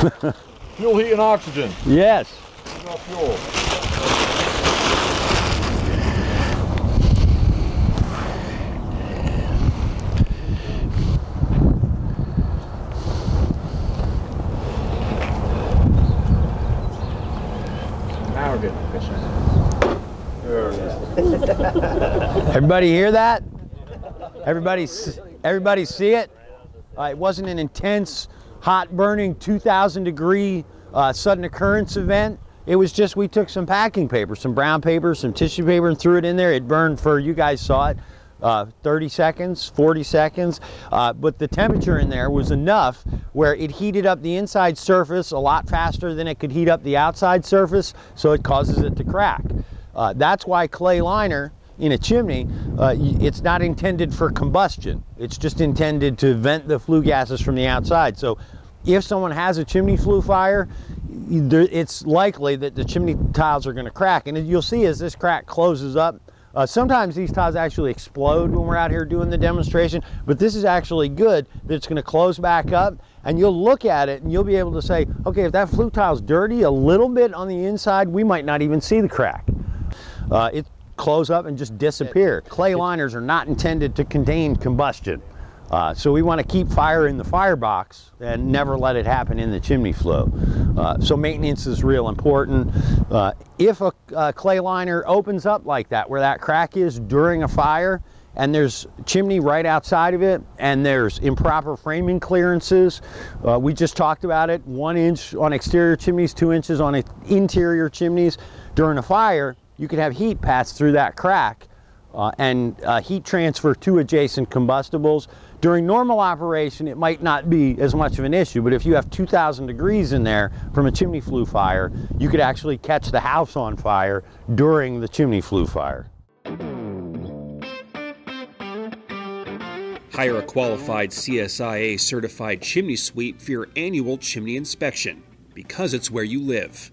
Fuel, heat, and oxygen. Yes. No fuel. Now we're getting efficient. There it is. Everybody hear that? Everybody, everybody see it? Uh, it wasn't an intense, hot burning 2,000 degree uh, sudden occurrence event. It was just we took some packing paper, some brown paper, some tissue paper, and threw it in there. It burned for you guys saw it. Uh, 30 seconds, 40 seconds, uh, but the temperature in there was enough where it heated up the inside surface a lot faster than it could heat up the outside surface, so it causes it to crack. Uh, that's why clay liner in a chimney, uh, it's not intended for combustion. It's just intended to vent the flue gases from the outside. So if someone has a chimney flue fire, it's likely that the chimney tiles are going to crack. And you'll see as this crack closes up, uh, sometimes these tiles actually explode when we're out here doing the demonstration, but this is actually good that it's going to close back up and you'll look at it and you'll be able to say, okay, if that flue tile's dirty a little bit on the inside, we might not even see the crack uh, it close up and just disappear. Clay liners are not intended to contain combustion. Uh, so we want to keep fire in the firebox and never let it happen in the chimney flue. Uh, so maintenance is real important. Uh, if a, a clay liner opens up like that, where that crack is during a fire, and there's chimney right outside of it, and there's improper framing clearances. Uh, we just talked about it, one inch on exterior chimneys, two inches on interior chimneys. During a fire, you could have heat pass through that crack uh, and uh, heat transfer to adjacent combustibles. During normal operation, it might not be as much of an issue, but if you have 2,000 degrees in there from a chimney flue fire, you could actually catch the house on fire during the chimney flue fire. Hire a qualified CSIA certified chimney sweep for your annual chimney inspection because it's where you live.